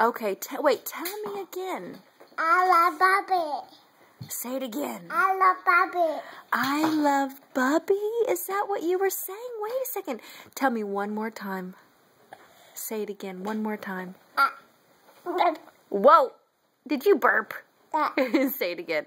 Okay, wait, tell me again. I love Bubby. Say it again. I love Bubby. I love Bubby? Is that what you were saying? Wait a second. Tell me one more time. Say it again, one more time. Uh, Whoa! Did you burp? uh. Say it again.